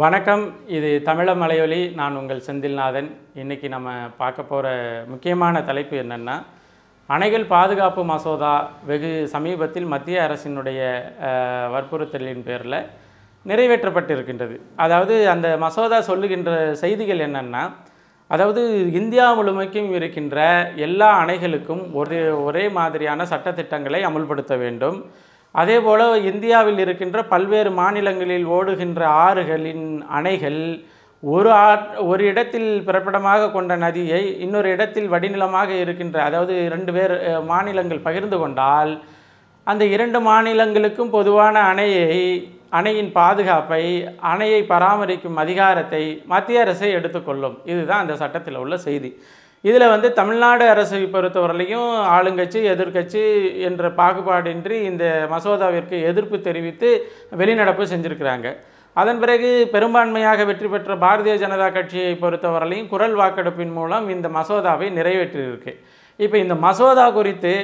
வணக்கம். இது தமிழ மலையொலி. நான் உங்கள் செந்தில்நாதன். இன்னைக்கு நம்ம பார்க்க போகிற முக்கியமான தலைப்பு என்னென்னா அணைகள் பாதுகாப்பு மசோதா வெகு சமீபத்தில் மத்திய அரசினுடைய வற்புறுத்தலின் பேரில் நிறைவேற்றப்பட்டிருக்கின்றது. அதாவது அந்த மசோதா சொல்லுகின்ற செய்திகள் என்னென்னா அதாவது இந்தியா முழுமைக்கும் இருக்கின்ற எல்லா அணைகளுக்கும் ஒரே ஒரே மாதிரியான சட்டத்திட்டங்களை அமுல்படுத்த வேண்டும். அதேபோல இந்தியாவில் இருக்கின்ற பல்வேறு மாநிலங்களில் ஓடுகின்ற ஆறுகளின் அணைகள் ஒரு ஆ ஒரு இடத்தில் பிறப்பிடமாக கொண்ட நதியை இன்னொரு இடத்தில் வடிநிலமாக இருக்கின்ற அதாவது இரண்டு பேர் மாநிலங்கள் பகிர்ந்து கொண்டால் அந்த இரண்டு மாநிலங்களுக்கும் பொதுவான அணையை அணையின் பாதுகாப்பை அணையை பராமரிக்கும் அதிகாரத்தை மத்திய அரசே எடுத்துக்கொள்ளும். இதுதான் அந்த சட்டத்தில் உள்ள செய்தி. இதில் வந்து தமிழ்நாடு அரசை பொறுத்தவரையிலையும் ஆளுங்கட்சி எதிர்க்கட்சி என்ற பாகுபாடின்றி இந்த மசோதாவிற்கு எதிர்ப்பு தெரிவித்து வெளிநடப்பு செஞ்சுருக்கிறாங்க. அதன் பிறகு பெரும்பான்மையாக வெற்றி பெற்ற பாரதிய ஜனதா கட்சியை பொறுத்தவரையிலையும் குரல் வாக்கெடுப்பின் மூலம் இந்த மசோதாவை நிறைவேற்றியிருக்கு. இப்போ இந்த மசோதா குறித்து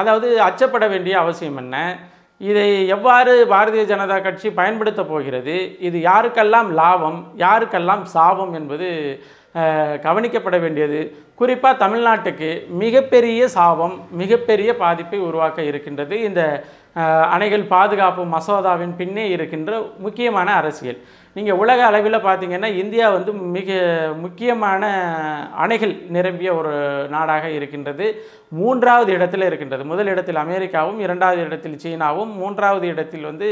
அதாவது அச்சப்பட வேண்டிய அவசியம் என்ன? இதை எவ்வாறு பாரதிய ஜனதா கட்சி பயன்படுத்த போகிறது? இது யாருக்கெல்லாம் லாபம் யாருக்கெல்லாம் சாபம் என்பது கவனிக்கப்பட வேண்டியது. குறிப்பாக தமிழ்நாட்டுக்கு மிகப்பெரிய சாபம் மிகப்பெரிய பாதிப்பை உருவாக்க இருக்கின்றது இந்த அணைகள் பாதுகாப்பு மசோதாவின் பின்னே இருக்கின்ற முக்கியமான அரசியல். நீங்கள் உலக அளவில் பார்த்தீங்கன்னா இந்தியா வந்து மிக முக்கியமான அணைகள் நிரம்பிய ஒரு நாடாக இருக்கின்றது. மூன்றாவது இடத்தில் இருக்கின்றது. முதல் இடத்தில் அமெரிக்காவும் இரண்டாவது இடத்தில் சீனாவும் மூன்றாவது இடத்தில் வந்து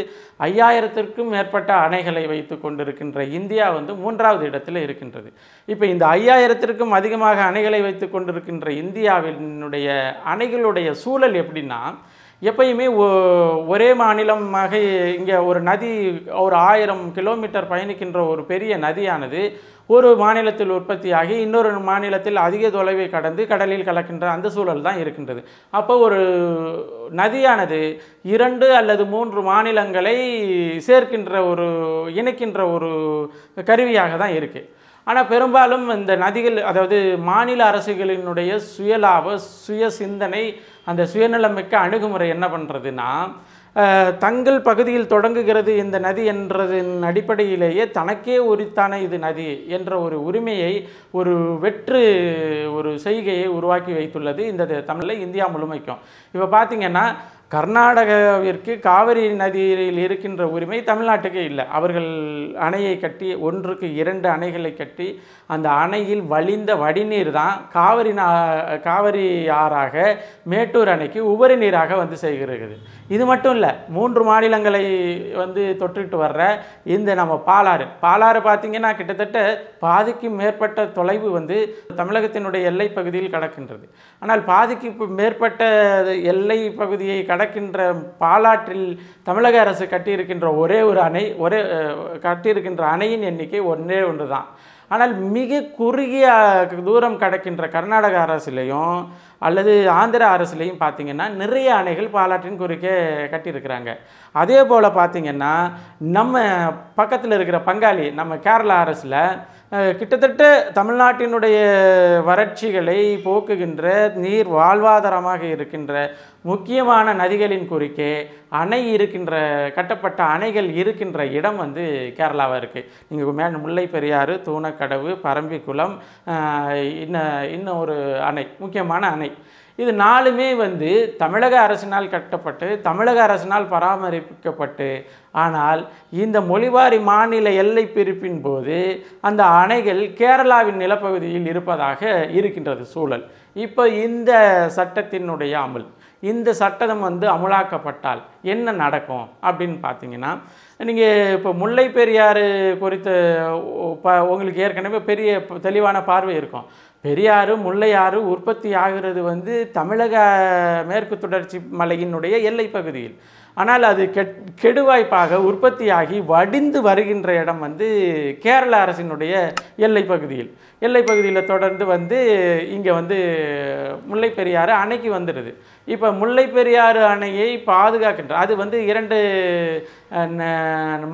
ஐயாயிரத்திற்கும் மேற்பட்ட அணைகளை வைத்து கொண்டிருக்கின்ற இந்தியா வந்து மூன்றாவது இடத்தில் இருக்கின்றது. இப்போ இந்த ஐயாயிரத்திற்கும் அதிகமாக அணைகளை வைத்து கொண்டிருக்கின்ற இந்தியாவினுடைய அணைகளுடைய சூழல் எப்படின்னா எப்பயுமே ஒ- ஒரே மாநிலமாக இங்கே ஒரு நதி ஒரு ஆயிரம் கிலோமீட்டர் பயணிக்கின்ற ஒரு பெரிய நதியானது ஒரு மாநிலத்தில் உற்பத்தியாகி இன்னொரு மாநிலத்தில் அதிக தொலைவை கடந்து கடலில் கலக்கின்ற அந்த சூழல் தான் இருக்கின்றது. அப்போ ஒரு நதியானது இரண்டு அல்லது மூன்று மாநிலங்களை சேர்க்கின்ற ஒரு இணைக்கின்ற ஒரு கருவியாக தான் இருக்குது ஆனால் பெரும்பாலும் இந்த நதிகள் அதாவது மாநில அரசுகளினுடைய சுயலாப சுய சிந்தனை அந்த சுயநலமிக்க அணுகுமுறை என்ன பண்ணுறதுன்னா தங்கள் பகுதியில் தொடங்குகிறது இந்த நதி என்றதன் அடிப்படையிலேயே தனக்கே உரித்தான இது நதி என்ற ஒரு உரிமையை ஒரு வெற்று ஒரு செய்கையை உருவாக்கி வைத்துள்ளது இந்த தமிழில் இந்தியா முழுமைக்கும். இப்போ பார்த்திங்கன்னா கர்நாடகாவிற்கு காவிரி நதியில் இருக்கின்ற உரிமை தமிழ்நாட்டுக்கு இல்லை. அவர்கள் அணையை கட்டி ஒன்றுக்கு இரண்டு அணைகளை கட்டி அந்த அணையில் வழிந்த வடிநீர் தான் காவிரி நா காவிரி ஆறாக மேட்டூர் அணைக்கு உபரி நீராக வந்து செய்கிறது இது மட்டும் இல்லை மூன்று மாநிலங்களை வந்து தொற்றுட்டு வர்ற இந்த நம்ம பாலாறு. பாலாறு பார்த்தீங்கன்னா கிட்டத்தட்ட பாதிக்கும் மேற்பட்ட தொலைவு வந்து தமிழகத்தினுடைய எல்லை பகுதியில் கடக்கின்றது. ஆனால் பாதிக்கு மேற்பட்ட எல்லை பகுதியை கடக்கின்ற பாலாற்றில் தமிழக அரசு கட்டியிருக்கின்ற ஒரே ஒரு அணை ஒரே கட்டியிருக்கின்ற அணையின் எண்ணிக்கை ஒன்றே ஒன்று தான் ஆனால் மிக குறுகிய தூரம் கடக்கின்ற கர்நாடக அரசுலேயும் அல்லது ஆந்திர அரசுலேயும் பார்த்தீங்கன்னா நிறைய அணைகள் பாலாற்றின் குறுக்கே கட்டியிருக்கிறாங்க. அதே போல் பார்த்திங்கன்னா நம்ம பக்கத்தில் இருக்கிற பங்காளி நம்ம கேரளா அரசில் கிட்டத்தட்ட தமிழ்நாட்டினுடைய வறட்சிகளை போக்குகின்ற நீர் வாழ்வாதாரமாக இருக்கின்ற முக்கியமான நதிகளின் குறுக்கே அணை இருக்கின்ற கட்டப்பட்ட அணைகள் இருக்கின்ற இடம் வந்து கேரளாவாக இருக்குது நீங்கள் மே முல்லை பெரியாறு தூணக்கடவு பரம்பிக்குளம் இன்ன இன்னும் ஒரு அணை முக்கியமான அணை. இது நாலுமே வந்து தமிழக அரசினால் கட்டப்பட்டு தமிழக அரசினால் பராமரிக்கப்பட்டு ஆனால் இந்த மொழிவாரி மாநில எல்லை பிரிப்பின் போது அந்த அணைகள் கேரளாவின் நிலப்பகுதியில் இருப்பதாக இருக்கின்றது சூழல். இப்போ இந்த சட்டத்தினுடைய அமல் இந்த சட்டம் வந்து அமுலாக்கப்பட்டால் என்ன நடக்கும் அப்படின்னு பார்த்தீங்கன்னா நீங்கள் இப்போ முல்லை பெரியாறு குறித்த உங்களுக்கு ஏற்கனவே பெரிய தெளிவான பார்வை இருக்கும். பெரியாறு முல்லையாறு உற்பத்தி ஆகிறது வந்து தமிழக மேற்கு தொடர்ச்சி மலையினுடைய எல்லை பகுதியில். ஆனால் அது கெட் கெடுவாய்ப்பாக உற்பத்தியாகி வடிந்து வருகின்ற இடம் வந்து கேரள அரசினுடைய எல்லை பகுதியில். எல்லை பகுதியில் தொடர்ந்து வந்து இங்கே வந்து முல்லை பெரியாறு அணைக்கு வந்துடுது. இப்போ முல்லை பெரியாறு அணையை பாதுகாக்கின்ற அது வந்து இரண்டு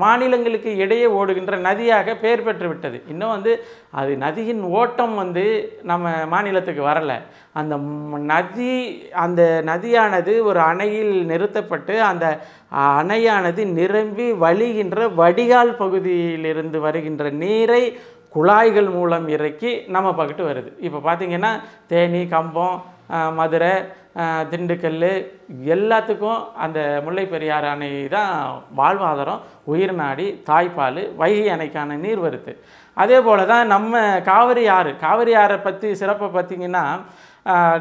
மாநிலங்களுக்கு இடையே ஓடுகின்ற நதியாக பெயர் பெற்று விட்டது இன்னும் வந்து அது நதியின் ஓட்டம் வந்து நம்ம மாநிலத்துக்கு வரலை. அந்த நதி அந்த நதியானது ஒரு அணையில் நிறுத்தப்பட்டு அந்த அணையானது நிரம்பி வழிகின்ற வடிகால் பகுதியிலிருந்து வருகின்ற நீரை குழாய்கள் மூலம் இறக்கி நம்ம பக்கிட்டு வருது. இப்போ பார்த்திங்கன்னா தேனி கம்பம் மதுரை திண்டுக்கல் எல்லாத்துக்கும் அந்த முல்லை பெரியார் அணை தான் வாழ்வாதாரம். உயிர் நாடி தாய்ப்பால் வைகை அணைக்கான நீர்வருத்து. அதே போல தான் நம்ம காவிரி ஆறு. காவிரி ஆறை பற்றி சிறப்பை பார்த்தீங்கன்னா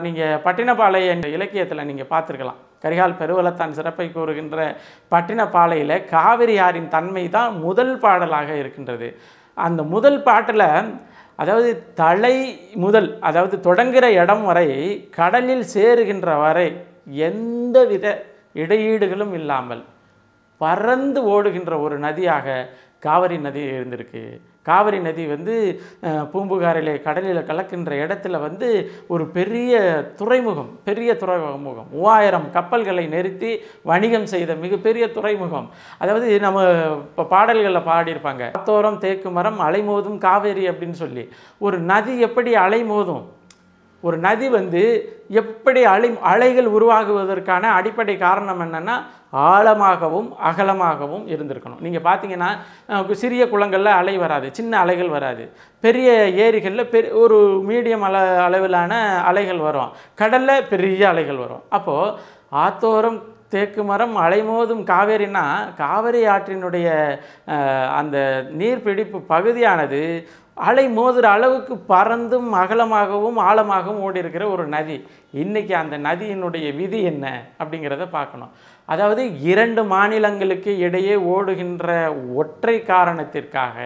நீங்கள் பட்டினப்பாளைய இலக்கியத்தில் நீங்கள் பார்த்துருக்கலாம். கரிகால் பெருவளத்தான் சிறப்பை கூறுகின்ற பட்டினப்பாளையில் காவிரி ஆறின் தன்மை தான் முதல் பாடலாக இருக்கின்றது. அந்த முதல் பாட்டில் அதாவது தலை முதல் அதாவது தொடங்குகிற இடம் வரை கடலில் சேருகின்ற வரை எந்த வித இடையீடுகளும் இல்லாமல் பறந்து ஓடுகின்ற ஒரு நதியாக காவிரி நதி இருந்திருக்கு காவிரி நதி வந்து பூம்புகாரிலே கடலில் கலக்கின்ற இடத்துல வந்து ஒரு பெரிய துறைமுகம் பெரிய துறைமுகம். மூவாயிரம் கப்பல்களை நிறுத்தி வணிகம் செய்த மிகப்பெரிய துறைமுகம். அதாவது நம்ம இப்போ பாடல்களில் பாடியிருப்பாங்க காத்தோரம் தேக்கு மரம் அலைமோதும் காவேரி அப்படின்னு சொல்லி. ஒரு நதி எப்படி அலைமோதும்? ஒரு நதி வந்து எப்படி அலை அலைகள் உருவாகுவதற்கான அடிப்படை காரணம் என்னன்னா ஆழமாகவும் அகலமாகவும் இருந்திருக்கணும். நீங்கள் பார்த்தீங்கன்னா சிறிய குளங்களில் அலை வராது சின்ன அலைகள் வராது. பெரிய ஏரிகளில் பெரிய ஒரு மீடியம் அள அளவிலான அலைகள் வரும். கடலில் பெரிய அலைகள் வரும். அப்போது ஆத்தோரம் தேக்கு மரம் அலைமோதும் காவேரினா காவிரி ஆற்றினுடைய அந்த நீர்பிடிப்பு பகுதியானது அலை மோதுற அளவுக்கு பறந்தும் அகலமாகவும் ஆழமாகவும் ஓடி இருக்கிற ஒரு நதி. இன்றைக்கி அந்த நதியினுடைய விதி என்ன அப்படிங்கிறத பார்க்கணும். அதாவது இரண்டு மாநிலங்களுக்கு இடையே ஓடுகின்ற ஒற்றை காரணத்திற்காக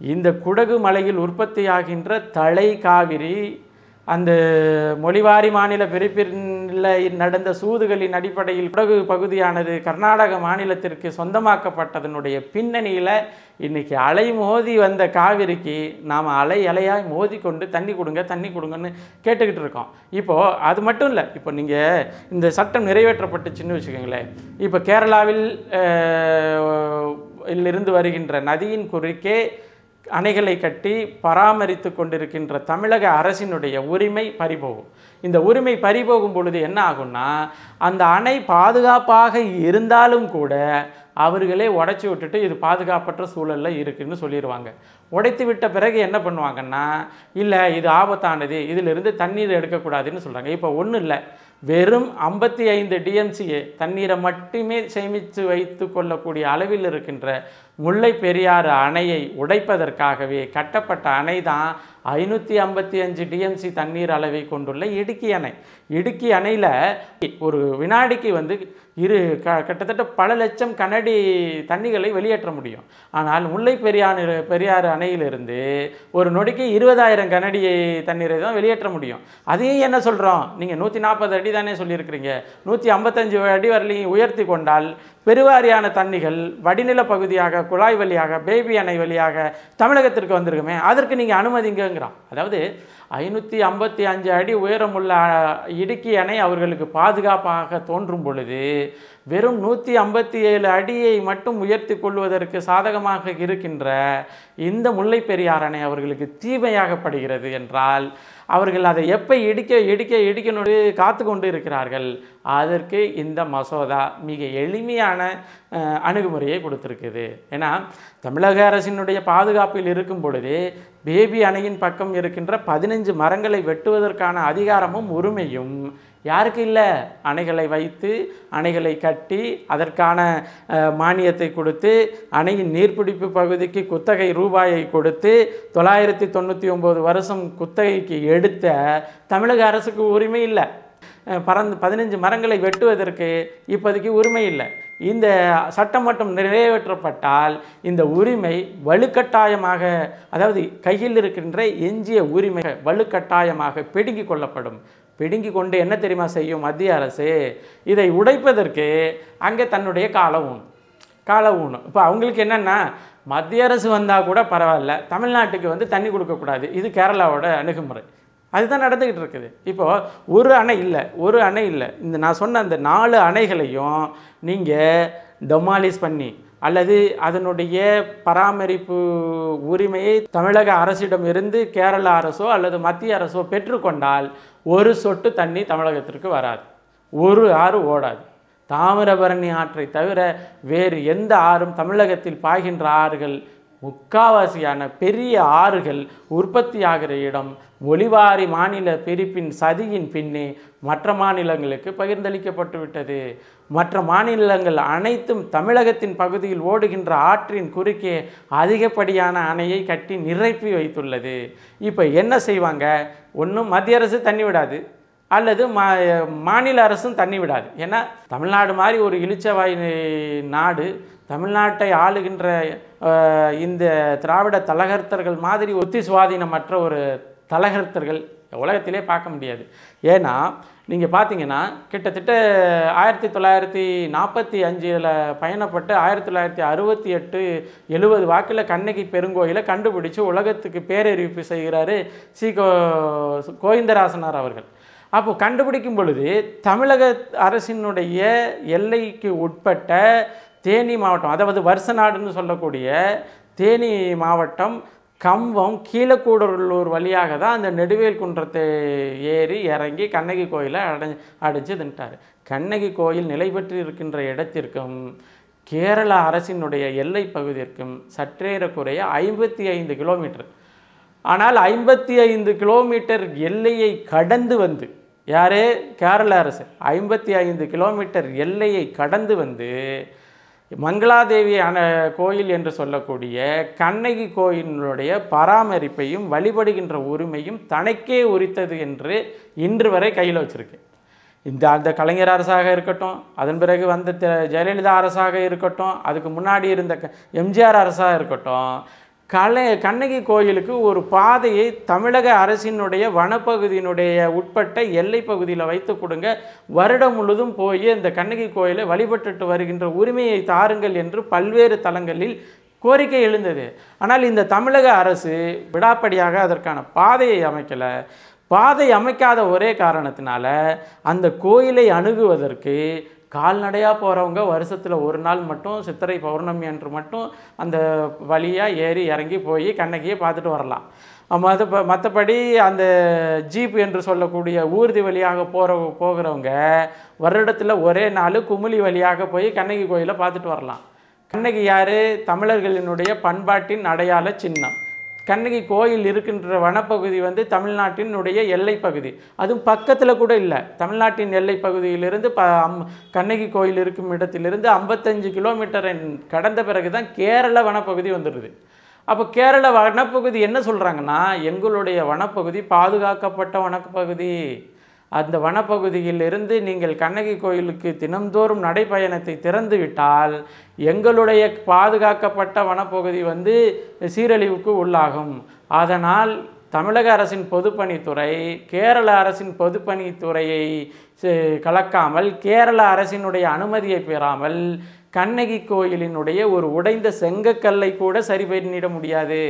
இந்த குடகு மலையில் உற்பத்தியாகின்ற தலை காவிரி அந்த மொழிவாரி மாநில பிரிப்பின் நடந்த சூதுகளின் அடிப்படையில் குடகு பகுதியானது கர்நாடக மாநிலத்திற்கு சொந்தமாக்கப்பட்டதனுடைய பின்னணியில் இன்னைக்கு அலை மோதி வந்த காவிரிக்கு நாம் அலை அலையாய் மோதி கொண்டு தண்ணி கொடுங்க தண்ணி கொடுங்கன்னு கேட்டுக்கிட்டு இருக்கோம். இப்போது அது மட்டும் இல்லை இப்போ நீங்கள் இந்த சட்டம் நிறைவேற்றப்பட்டுச்சுன்னு வச்சுக்கோங்களேன். இப்போ கேரளாவில் இருந்து வருகின்ற நதியின் குறுக்கே அணைகளை கட்டி பராமரித்து கொண்டிருக்கின்ற தமிழக அரசினுடைய உரிமை பறிபோகும். இந்த உரிமை பறிபோகும் பொழுது என்ன ஆகும்னா அந்த அணை பாதுகாப்பாக இருந்தாலும் கூட அவர்களே உடைச்சி விட்டுட்டு இது பாதுகாப்பற்ற சூழலில் இருக்குதுன்னு சொல்லிடுவாங்க உடைத்து விட்ட பிறகு என்ன பண்ணுவாங்கன்னா இல்லை இது ஆபத்தானது இதிலிருந்து தண்ணீர் எடுக்கக்கூடாதுன்னு சொல்கிறாங்க இப்போ ஒன்றும் இல்லை வெறும் ஐம்பத்தி ஐந்து டிஎம்சியை தண்ணீரை மட்டுமே சேமித்து வைத்து கொள்ளக்கூடிய அளவில் இருக்கின்ற முல்லை பெரியாறு அணையை உடைப்பதற்காகவே கட்டப்பட்ட அணை தான் ஐநூற்றி ஐம்பத்தி அஞ்சு டிஎம்சி தண்ணீர் அளவை கொண்டுள்ள இடுக்கி அணை. இடுக்கி அணையில் ஒரு வினாடிக்கு வந்து இரு க கிட்டத்தட்ட பல லட்சம் கனடி தண்ணிகளை வெளியேற்ற முடியும். ஆனால் முல்லை பெரியாறு பெரியாறு அணையிலிருந்து ஒரு நொடிக்கு இருபதாயிரம் கனடி தண்ணீரை தான் வெளியேற்ற முடியும். அதையும் என்ன சொல்கிறோம் நீங்கள் நூற்றி நாற்பது அடி தானே சொல்லியிருக்கிறீங்க. நூற்றி ஐம்பத்தஞ்சு அடி வரலையும் உயர்த்தி கொண்டால் பெருவாரியான தண்ணிகள் வடிநில பகுதியாக குழாய் வழியாக பேபி அணை வழியாக தமிழகத்திற்கு வந்திருக்குமே. அதற்கு நீங்கள் அனுமதிங்கிறான் அதாவது ஐநூற்றி ஐம்பத்தி அஞ்சு அடி உயரமுள்ள இடுக்கி அணை அவர்களுக்கு பாதுகாப்பாக தோன்றும் பொழுது வெறும் நூற்றி ஐம்பத்தி ஏழு அடியை மட்டும் உயர்த்தி கொள்வதற்கு சாதகமாக இருக்கின்ற இந்த முல்லை அணை அவர்களுக்கு தீமையாகப்படுகிறது என்றால் அவர்கள் அதை எப்போ இடிக்க இடிக்க இடிக்கணும்னு காத்து கொண்டு இருக்கிறார்கள் அதற்கு இந்த மசோதா மிக எளிமையான அணுகுமுறையை கொடுத்துருக்குது. ஏன்னா தமிழக அரசினுடைய பாதுகாப்பில் இருக்கும் பொழுது பேபி அணையின் பக்கம் இருக்கின்ற பதினஞ்சு மரங்களை வெட்டுவதற்கான அதிகாரமும் உரிமையும் யாருக்கு இல்லை? அணைகளை வைத்து அணைகளை கட்டி அதற்கான மானியத்தை கொடுத்து அணையின் நீர்பிடிப்பு பகுதிக்கு குத்தகை ரூபாயை கொடுத்து தொள்ளாயிரத்தி தொண்ணூற்றி ஒம்பது வருஷம் குத்தகைக்கு எடுத்த தமிழக அரசுக்கு உரிமை இல்லை. பறந்து பதினஞ்சு மரங்களை வெட்டுவதற்கு இப்போதைக்கு உரிமை இல்லை. இந்த சட்டம் மட்டும் நிறைவேற்றப்பட்டால் இந்த உரிமை வலுக்கட்டாயமாக அதாவது கையில் இருக்கின்ற எஞ்சிய உரிமை வலுக்கட்டாயமாக பிடுங்கிக் கொள்ளப்படும். பிடுங்கி கொண்டு என்ன தெரியுமா செய்யும்? மத்திய அரசு இதை உடைப்பதற்கு அங்கே தன்னுடைய கால ஊனும் கால ஊனும் இப்போ அவங்களுக்கு என்னென்னா மத்திய அரசு வந்தால் கூட பரவாயில்ல. தமிழ்நாட்டுக்கு வந்து தண்ணி கொடுக்கக்கூடாது இது கேரளாவோட அணுகுமுறை. அதுதான் நடந்துக்கிட்டு இருக்குது. இப்போது ஒரு அணை இல்லை. ஒரு அணை இல்லை. இந்த நான் சொன்ன அந்த நாலு அணைகளையும் நீங்கள் டொமாலிஸ் பண்ணி அல்லது அதனுடைய பராமரிப்பு உரிமையை தமிழக அரசிடம் இருந்து கேரள அரசோ அல்லது மத்திய அரசோ பெற்றுக்கொண்டால் ஒரு சொட்டு தண்ணி தமிழகத்திற்கு வராது. ஒரு ஆறு ஓடாது. தாமிரபரணி ஆற்றை தவிர வேறு எந்த ஆறும் தமிழகத்தில் பாய்கின்ற ஆறுகள் முக்காவாசியான பெரிய ஆறுகள் உற்பத்தியாகிற இடம் மொழிவாரி மாநில பிரிப்பின் சதியின் பின்னே மற்ற மாநிலங்களுக்கு பகிர்ந்தளிக்கப்பட்டு விட்டது மற்ற மாநிலங்கள் அனைத்தும் தமிழகத்தின் பகுதியில் ஓடுகின்ற ஆற்றின் குறுக்கே அதிகப்படியான அணையை கட்டி நிரப்பி வைத்துள்ளது. இப்போ என்ன செய்வாங்க? ஒன்றும் மத்திய அரசு தண்ணி விடாது அல்லது மா மாநில அரசும் தண்ணி விடாது. ஏன்னா தமிழ்நாடு மாதிரி ஒரு இழிச்சவாய் நாடு தமிழ்நாட்டை ஆளுகின்ற இந்த திராவிட தலகர்த்தர்கள் மாதிரி ஒத்தி சுவாதீனமற்ற ஒரு தலகர்த்தர்கள் உலகத்திலே பார்க்க முடியாது. ஏன்னா நீங்கள் பார்த்தீங்கன்னா கிட்டத்தட்ட ஆயிரத்தி தொள்ளாயிரத்தி நாற்பத்தி அஞ்சில் பயணப்பட்டு ஆயிரத்தி தொள்ளாயிரத்தி அறுபத்தி எட்டு எழுபது வாக்கில் கண்ணகி பெருங்கோயிலை கண்டுபிடிச்சு உலகத்துக்கு பேரறிவிப்பு செய்கிறாரு சி. கோ. கோவிந்தராசனார் அவர்கள். அப்போ கண்டுபிடிக்கும் பொழுது தமிழக அரசினுடைய எல்லைக்கு உட்பட்ட தேனி மாவட்டம் அதாவது வருஷ நாடுன்னு சொல்லக்கூடிய தேனி மாவட்டம் கம்பம் கீழக்கூடலூர் வழியாக தான் அந்த நெடுவேல் குன்றத்தை ஏறி இறங்கி கண்ணகி கோயிலை அடை அடைஞ்சு தின்ட்டார். கண்ணகி கோயில் நிலை பெற்று இருக்கின்ற இடத்திற்கும் கேரள அரசினுடைய எல்லை பகுதிக்கும் சற்றேறக்குறைய ஐம்பத்தி ஐந்து கிலோமீட்டர். ஆனால் ஐம்பத்தி ஐந்து கிலோமீட்டர் எல்லையை கடந்து வந்து யாரே? கேரள அரசு ஐம்பத்தி ஐந்து கிலோமீட்டர் எல்லையை கடந்து வந்து மங்களாதேவி அண கோயில் என்று சொல்லக்கூடிய கண்ணகி கோயிலினுடைய பராமரிப்பையும் வழிபடுகின்ற உரிமையும் தனக்கே உரித்தது என்று இன்று வரை கையில் வச்சிருக்கு. இந்த அந்த கலைஞர் அரசாக இருக்கட்டும் அதன் பிறகு வந்த த- ஜெயலலிதா அரசாக இருக்கட்டும் அதுக்கு முன்னாடி இருந்த க- எம்ஜிஆர் அரசாக இருக்கட்டும் கலை கண்ணகி கோயிலுக்கு ஒரு பாதையை தமிழக அரசினுடைய வனப்பகுதியினுடைய உட்பட்ட எல்லை பகுதியில் வைத்து கொடுங்க. வருடம் முழுதும் போய் இந்த கண்ணகி கோயிலை வழிபட்டுட்டு வருகின்ற உரிமையை தாருங்கள் என்று பல்வேறு தலங்களில் கோரிக்கை எழுந்தது. ஆனால் இந்த தமிழக அரசு விடாப்படியாக அதற்கான பாதையை அமைக்கலை. பாதை அமைக்காத ஒரே காரணத்தினால அந்த கோயிலை அணுகுவதற்கு கால்நடையாக போகிறவங்க வருஷத்தில் ஒரு நாள் மட்டும் சித்திரை பௌர்ணமி அன்று மட்டும் அந்த வழியாக ஏறி இறங்கி போய் கண்ணகியை பார்த்துட்டு வரலாம். மற்ற மற்றபடி அந்த ஜீப் என்று சொல்லக்கூடிய ஊர்தி வழியாக போகிற போகிறவங்க வருடத்தில் ஒரே நாள் குமுளி வழியாக போய் கண்ணகி கோயிலை பார்த்துட்டு வரலாம். கண்ணகி யார்? தமிழர்களினுடைய பண்பாட்டின் அடையாள சின்னம். கண்ணகி கோயில் இருக்கின்ற வனப்பகுதி வந்து தமிழ்நாட்டினுடைய எல்லை பகுதி. அதுவும் பக்கத்தில் கூட இல்லை. தமிழ்நாட்டின் எல்லை பகுதியிலிருந்து ப அம் கண்ணகி கோயில் இருக்கும் இடத்திலிருந்து ஐம்பத்தஞ்சு கிலோமீட்டரை கடந்த பிறகு தான் கேரள வனப்பகுதி வந்துடுது அப்போ கேரள வனப்பகுதி என்ன சொல்கிறாங்கன்னா எங்களுடைய வனப்பகுதி பாதுகாக்கப்பட்ட வனப்பகுதி. அந்த வனப்பகுதியிலிருந்து நீங்கள் கண்ணகி கோயிலுக்கு தினந்தோறும் நடைப்பயணத்தை திறந்துவிட்டால் எங்களுடைய பாதுகாக்கப்பட்ட வனப்பகுதி வந்து சீரழிவுக்கு உள்ளாகும். அதனால் தமிழக அரசின் பொதுப்பணித்துறை கேரள அரசின் பொதுப்பணித்துறையை செ- கலக்காமல் கேரள அரசினுடைய அனுமதியை பெறாமல் கண்ணகி கோயிலினுடைய ஒரு உடைந்த செங்கக்கல்லை கூட சரி பண்ணிட முடியாது.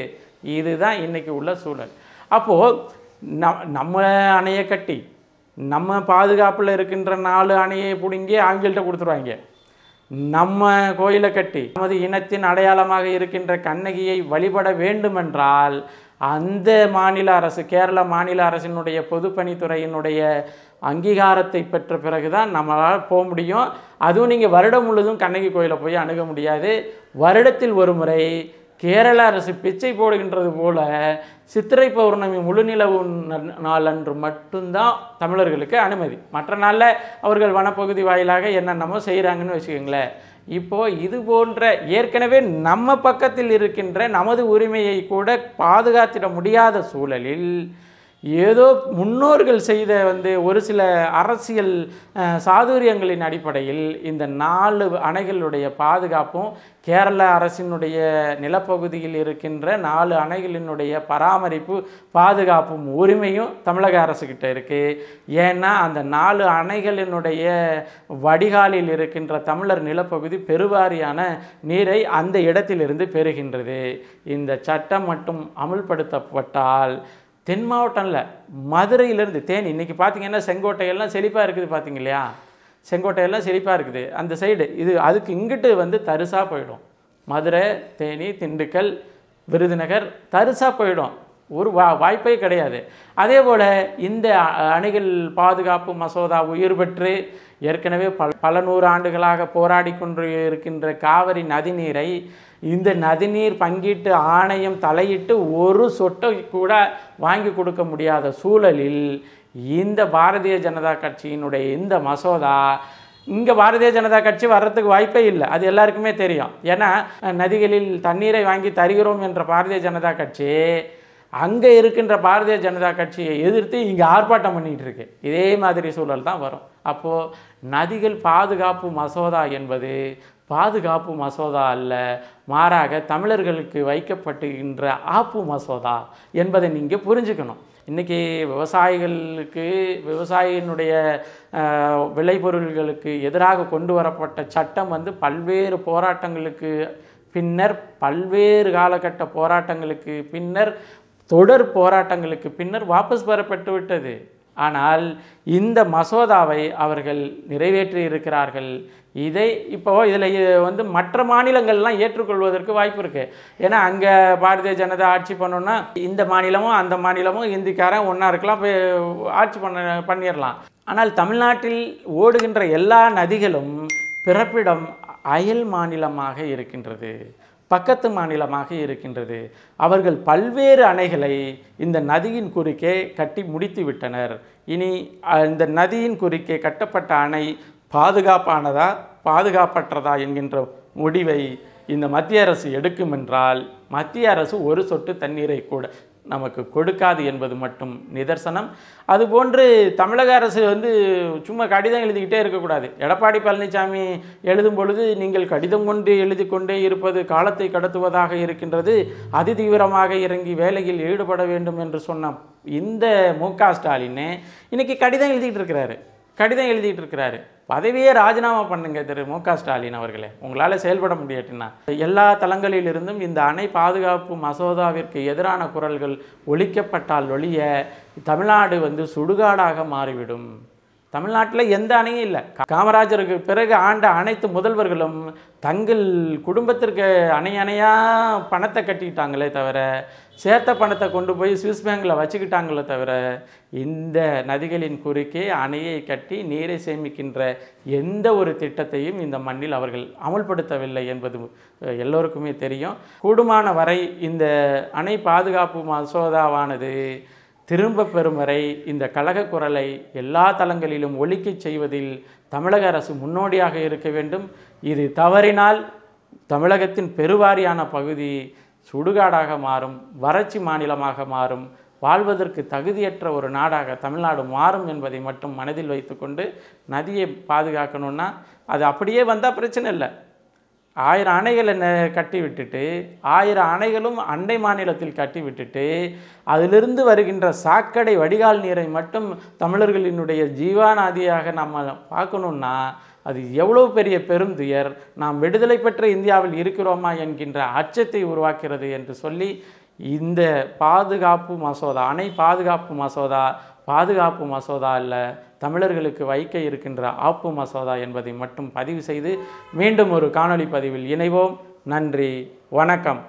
இதுதான் இன்றைக்கி உள்ள சூழல். அப்போது ந நம்ம அணையை கட்டி நம்ம பாதுகாப்பில் இருக்கின்ற நாலு அணையை பிடுங்கி ஆங்கில்கிட்ட கொடுத்துருவாங்க. நம்ம கோயிலை கட்டி நமது இனத்தின் அடையாளமாக இருக்கின்ற கண்ணகியை வழிபட வேண்டுமென்றால் அந்த மாநில அரசு கேரள மாநில அரசினுடைய பொதுப்பணித்துறையினுடைய அங்கீகாரத்தை பெற்ற பிறகு தான் நம்மளால் போக முடியும். அதுவும் நீங்கள் வருடம் முழுதும் கண்ணகி கோயிலை போய் அணுக முடியாது. வருடத்தில் ஒரு முறை கேரள அரசு பிச்சை போடுகின்றது போல சித்திரை பௌர்ணமி முழுநிலவு நாள் அன்று மட்டும்தான் தமிழர்களுக்கு அனுமதி. மற்ற நாளில் அவர்கள் வனப்பகுதி வாயிலாக என்னென்னமோ செய்கிறாங்கன்னு வச்சுக்கோங்களேன். இப்போ இது போன்ற ஏற்கனவே நம்ம பக்கத்தில் இருக்கின்ற நமது உரிமையை கூட பாதுகாத்திட முடியாத சூழலில் ஏதோ முன்னோர்கள் செய்த வந்து ஒரு சில அரசியல் சாதுரியங்களின் அடிப்படையில் இந்த நாலு அணைகளுடைய பாதுகாப்பும் கேரள அரசினுடைய நிலப்பகுதியில் இருக்கின்ற நாலு அணைகளினுடைய பராமரிப்பு பாதுகாப்பும் உரிமையும் தமிழக அரசுக்கிட்ட இருக்குது ஏன்னா அந்த நாலு அணைகளினுடைய வடிகாலில் இருக்கின்ற தமிழர் நிலப்பகுதி பெருவாரியான நீரை அந்த இடத்திலிருந்து பெறுகின்றது. இந்த சட்டம் மட்டும் அமுல்படுத்தப்பட்டால் தென் மாவட்டம்ல மதுரையிலேருந்து தேனி இன்றைக்கி பார்த்தீங்கன்னா செங்கோட்டையெல்லாம் செழிப்பாக இருக்குது பார்த்தீங்க இல்லையா செங்கோட்டையெல்லாம் செழிப்பாக இருக்குது. அந்த சைடு இது அதுக்கு இங்கிட்டு வந்து தரிசாக போயிடும். மதுரை தேனி திண்டுக்கல் விருதுநகர் தரிசாக போயிடும். ஒரு வா வாய்ப்பே கிடையாது. அதே போல் இந்த அ- அணைகள் பாதுகாப்பு மசோதா உயிர் பெற்று ஏற்கனவே பல பல நூறு ஆண்டுகளாக போராடி கொண்டு இருக்கின்ற காவிரி நதிநீரை இந்த நதிநீர் பங்கீட்டு ஆணையம் தலையிட்டு ஒரு சொட்டை கூட வாங்கி கொடுக்க முடியாத சூழலில் இந்த பாரதிய ஜனதா கட்சியினுடைய இந்த மசோதா இங்கே பாரதிய ஜனதா கட்சி வர்றதுக்கு வாய்ப்பே இல்லை. அது எல்லாருக்குமே தெரியும். ஏன்னா நதிகளில் தண்ணீரை வாங்கி தருகிறோம் என்ற பாரதிய ஜனதா கட்சி அங்கே இருக்கின்ற பாரதிய ஜனதா கட்சியை எதிர்த்து இங்கே ஆர்ப்பாட்டம் பண்ணிகிட்டு இருக்கு. இதே மாதிரி சூழல் தான் வரும். அப்போது நதிகள் பாதுகாப்பு மசோதா என்பது பாதுகாப்பு மசோதா அல்ல. மாறாக தமிழர்களுக்கு வைக்கப்பட்டுகின்ற ஆப்பு மசோதா என்பதை நீங்கள் புரிஞ்சுக்கணும். இன்றைக்கி விவசாயிகளுக்கு விவசாயியினுடைய விளைபொருள்களுக்கு எதிராக கொண்டு வரப்பட்ட சட்டம் வந்து பல்வேறு போராட்டங்களுக்கு பின்னர் பல்வேறு காலகட்ட போராட்டங்களுக்கு பின்னர் தொடர் போராட்டங்களுக்கு பின்னர் வாபஸ் பெறப்பட்டு விட்டது. ஆனால் இந்த மசோதாவை அவர்கள் நிறைவேற்றி இருக்கிறார்கள். இதை இப்போ இதில் வந்து மற்ற மாநிலங்கள்லாம் ஏற்றுக்கொள்வதற்கு வாய்ப்பு இருக்குது ஏன்னா அங்கே பாரதிய ஜனதா ஆட்சி பண்ணோன்னா இந்த மாநிலமும் அந்த மாநிலமும் இந்திக்காரன் ஒன்றா இருக்கலாம் போய் ஆட்சி பண்ண பண்ணிடலாம். ஆனால் தமிழ்நாட்டில் ஓடுகின்ற எல்லா நதிகளும் பிறப்பிடம் அயல் மாநிலமாக இருக்கின்றது. பக்கத்து மாநிலமாக இருக்கின்றது. அவர்கள் பல்வேறு அணைகளை இந்த நதியின் குறுக்கே கட்டி முடித்து விட்டனர் இனி இந்த நதியின் குறுக்கே கட்டப்பட்ட அணை பாதுகாப்பானதா பாதுகாப்பற்றதா என்கின்ற முடிவை இந்த மத்திய அரசு எடுக்கும் என்றால் மத்திய அரசு ஒரு சொட்டு தண்ணீரை கூட நமக்கு கொடுக்காது என்பது மட்டும் நிதர்சனம். அதுபோன்று தமிழக அரசு வந்து சும்மா கடிதம் எழுதிக்கிட்டே இருக்கக்கூடாது. எடப்பாடி பழனிசாமி எழுதும் பொழுது நீங்கள் கடிதம் கொண்டு எழுதி கொண்டே இருப்பது காலத்தை கடத்துவதாக இருக்கின்றது. அதிதீவிரமாக இறங்கி வேலையில் ஈடுபட வேண்டும் என்று சொன்ன இந்த மு க ஸ்டாலின் இன்னைக்கு கடிதம் எழுதிக்கிட்டு இருக்கிறாரு. கடிதம் எழுதிக்கிட்டு இருக்கிறாரு. பதவியே ராஜினாமா பண்ணுங்க திரு மு க ஸ்டாலின் அவர்களே. உங்களால் செயல்பட முடியாட்டினா எல்லா தளங்களிலிருந்தும் இந்த அணை பாதுகாப்பு மசோதாவிற்கு எதிரான குரல்கள் ஒழிக்கப்பட்டால் ஒழிய தமிழ்நாடு வந்து சுடுகாடாக மாறிவிடும். தமிழ்நாட்டில் எந்த அணையும் இல்லை. காமராஜருக்கு பிறகு ஆண்ட அனைத்து முதல்வர்களும் தங்கள் குடும்பத்திற்கு அணை அணையாக பணத்தை கட்டிக்கிட்டாங்களே தவிர சேர்த்த பணத்தை கொண்டு போய் சுவிஸ் பேங்கில் வச்சுக்கிட்டாங்களே தவிர இந்த நதிகளின் குறுக்கே அணையை கட்டி நீரை சேமிக்கின்ற எந்த ஒரு திட்டத்தையும் இந்த மண்ணில் அவர்கள் அமல்படுத்தவில்லை என்பது எல்லோருக்குமே தெரியும். கூடுமான வரை இந்த அணை பாதுகாப்பு மசோதாவானது திரும்ப பெறும் வரை இந்த கழக குரலை எல்லா தளங்களிலும் ஒலிக்கச் செய்வதில் தமிழக அரசு முன்னோடியாக இருக்க வேண்டும். இது தவறினால் தமிழகத்தின் பெருவாரியான பகுதி சுடுகாடாக மாறும் வறட்சி மாநிலமாக மாறும் வாழ்வதற்கு தகுதியற்ற ஒரு நாடாக தமிழ்நாடு மாறும் என்பதை மட்டும் மனதில் வைத்துக்கொண்டு நதியை பாதுகாக்கணும்னா அது அப்படியே வந்தால் பிரச்சனை இல்லை. ஆயிரம் அணைகளை ந- கட்டி விட்டுட்டு ஆயிரம் அணைகளும் அண்டை மாநிலத்தில் கட்டி விட்டுட்டு அதிலிருந்து வருகின்ற சாக்கடை வடிகால் நீரை மட்டும் தமிழர்களினுடைய ஜீவாநாதியாக நம்ம பார்க்கணுன்னா அது எவ்வளோ பெரிய பெரும் துயர். நாம் விடுதலை பெற்ற இந்தியாவில் இருக்கிறோமா என்கின்ற அச்சத்தை உருவாக்கிறது என்று சொல்லி இந்த பாதுகாப்பு மசோதா அணை பாதுகாப்பு மசோதா பாதுகாப்பு மசோதா இல்லை தமிழர்களுக்கு வைக்க இருக்கின்ற ஆப்பு மசோதா என்பதை மட்டும் பதிவு செய்து மீண்டும் ஒரு காணொளி பதிவில் இணைவோம். நன்றி. வணக்கம்.